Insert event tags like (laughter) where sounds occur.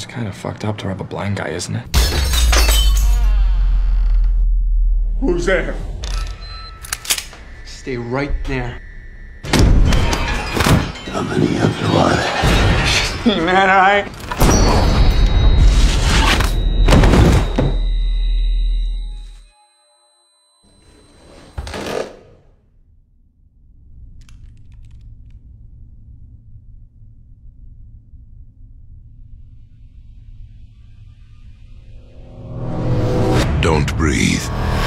It's kind of fucked up to rob a blind guy, isn't it? Who's there? Stay right there. How many of you are there? (laughs) Man, I. don't breathe.